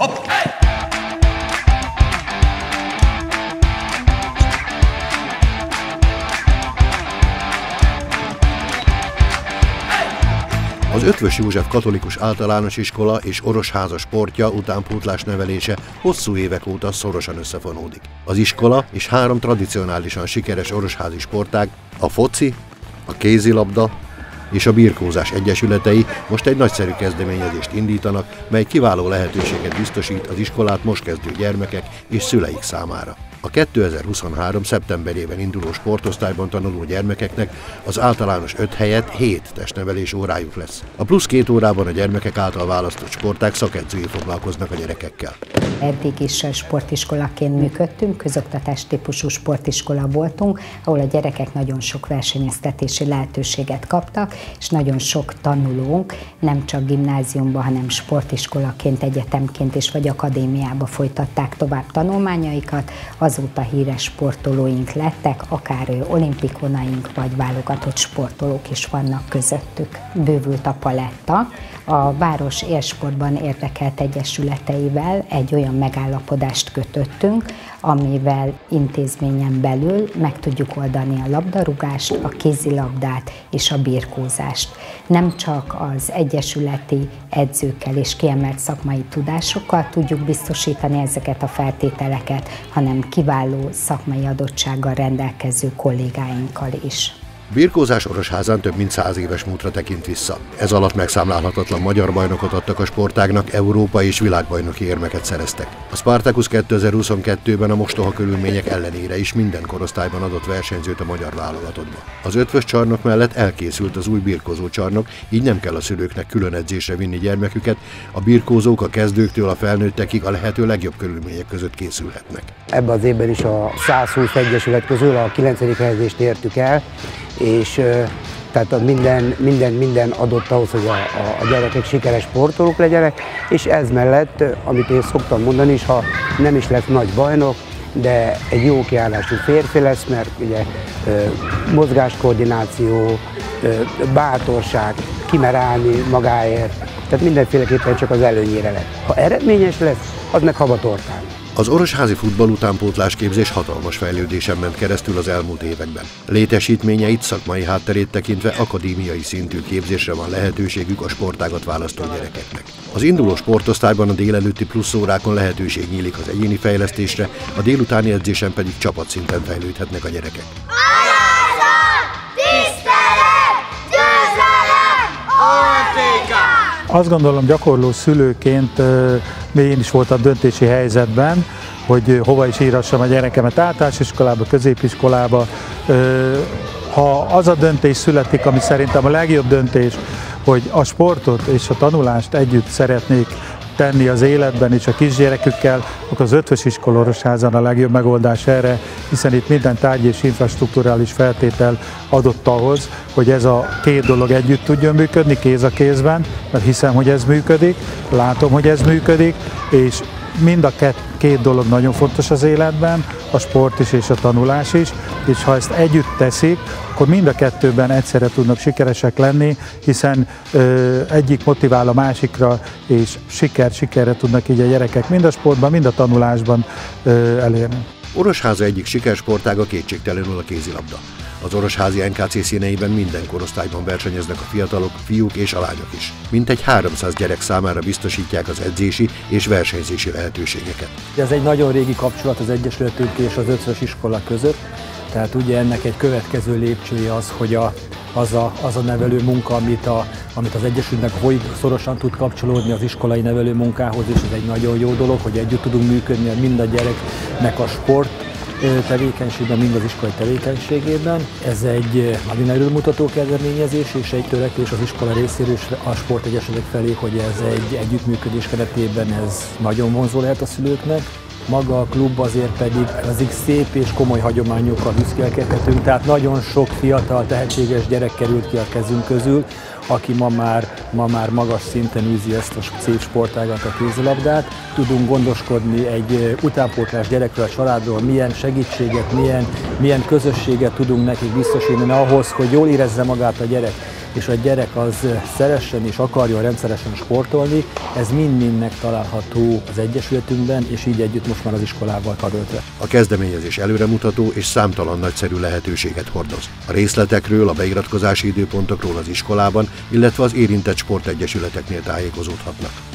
Hopp! Az Ötvös József Katolikus Általános Iskola és Orosháza sportja utánpótlás nevelése hosszú évek óta szorosan összefonódik. Az iskola és három tradicionálisan sikeres orosházi sportág, a foci, a kézilabda és a birkózás egyesületei most egy nagyszerű kezdeményezést indítanak, mely kiváló lehetőséget biztosít az iskolát most kezdő gyermekek és szüleik számára. A 2023. szeptemberében induló sportosztályban tanuló gyermekeknek az általános 5 helyett 7 testnevelés órájuk lesz. A plusz két órában a gyermekek által választott sporták szakedzői foglalkoznak a gyerekekkel. Eddig is sportiskolaként működtünk, közoktatás típusú sportiskola voltunk, ahol a gyerekek nagyon sok versenyeztetési lehetőséget kaptak, és nagyon sok tanulónk nem csak gimnáziumban, hanem sportiskolaként, egyetemként és vagy akadémiába folytatták tovább tanulmányaikat. Azóta híres sportolóink lettek, akár olimpikonaink vagy válogatott sportolók is vannak közöttük. Bővült a paletta, a város élsportban érdekelt egyesületeivel egy olyan megállapodást kötöttünk, amivel intézményen belül meg tudjuk oldani a labdarúgást, a kézilabdát és a birkózást. Nem csak az egyesületi edzőkkel és kiemelt szakmai tudásokkal tudjuk biztosítani ezeket a feltételeket, hanem kiváló szakmai adottsággal rendelkező kollégáinkkal is. Birkózás Orosházán több mint száz éves múltra tekint vissza. Ez alatt megszámlálhatatlan magyar bajnokot adtak a sportágnak, Európa és világbajnoki érmeket szereztek. A Spartacus 2022-ben a mostoha körülmények ellenére is minden korosztályban adott versenyzőt a magyar válogatottba. Az ötvös csarnok mellett elkészült az új birkózó csarnok, így nem kell a szülőknek külön edzésre vinni gyermeküket, a birkózók a kezdőktől a felnőttekig a lehető legjobb körülmények között készülhetnek. Ebben az évben is a 120 egyesület közül a 9. helyezést értük el, és tehát minden, minden, minden adott ahhoz, hogy a, a, a gyerekek sikeres sportolók legyenek, és ez mellett, amit én szoktam mondani is, ha nem is lesz nagy bajnok, de egy jó kiállású férfi lesz, mert ugye mozgáskoordináció, bátorság, kimer állni magáért, tehát mindenféleképpen csak az előnyére lesz. Ha eredményes lesz, az meg havatortán. Az orosházi futball utánpótlás képzés hatalmas fejlődésen ment keresztül az elmúlt években. Létesítményeit, szakmai hátterét tekintve akadémiai szintű képzésre van lehetőségük a sportágat választó gyerekeknek. Az induló sportosztályban a délelőtti plusz órákon lehetőség nyílik az egyéni fejlesztésre, a délutáni edzésen pedig csapatszinten fejlődhetnek a gyerekek. Azt gondolom gyakorló szülőként én is voltam döntési helyzetben, hogy hova is írassam a gyerekemet általános iskolába, középiskolába. Ha az a döntés születik, ami szerintem a legjobb döntés, hogy a sportot és a tanulást együtt szeretnék tenni az életben és a kisgyerekükkel, akkor az ötvös iskoloorosházan a legjobb megoldás erre, hiszen itt minden tárgy és infrastruktúrális feltétel adott ahhoz, hogy ez a két dolog együtt tudjon működni kéz a kézben, mert hiszem, hogy ez működik, látom, hogy ez működik, és mind a két dolog nagyon fontos az életben, a sport is és a tanulás is, és ha ezt együtt teszik, akkor mind a kettőben egyszerre tudnak sikeresek lenni, hiszen ö, egyik motivál a másikra, és siker sikerre tudnak így a gyerekek mind a sportban, mind a tanulásban ö, elérni. Orosháza egyik sikersportága kétségtelenül a kézilabda. Az Orosházi NKC színeiben minden korosztályban versenyeznek a fiatalok, fiúk és a lányok is. Mintegy 300 gyerek számára biztosítják az edzési és versenyzési lehetőségeket. Ez egy nagyon régi kapcsolat az Egyesületünk és az ötszös iskola között, tehát ugye ennek egy következő lépcsője az, hogy a, az, a, az a nevelő munka, amit, a, amit az Egyesületnek hogy szorosan tud kapcsolódni az iskolai nevelő munkához, és ez egy nagyon jó dolog, hogy együtt tudunk működni mind a gyereknek a sport tevékenységben, mind az iskolai tevékenységében. Ez egy nagyon erőmutató kezdeményezés és egy törekvés az iskola részéről és a sportegyesületek felé, hogy ez egy együttműködés keretében ez nagyon vonzó lehet a szülőknek. Maga a klub azért pedig az szép és komoly hagyományokkal büszkélkedhetünk, tehát nagyon sok fiatal, tehetséges gyerek került ki a kezünk közül, aki ma már, ma már magas szinten űzi ezt a szép sportágat, a kézilabdát. Tudunk gondoskodni egy utánpótlás gyerekről, a családról, milyen segítséget, milyen, milyen közösséget tudunk nekik biztosítani ahhoz, hogy jól érezze magát a gyerek és a gyerek az szeressen és akarja rendszeresen sportolni, ez mind-mind megtalálható az Egyesületünkben, és így együtt most már az iskolával karöltve. A kezdeményezés előremutató és számtalan nagyszerű lehetőséget hordoz. A részletekről, a beiratkozási időpontokról az iskolában, illetve az érintett sportegyesületeknél tájékozódhatnak.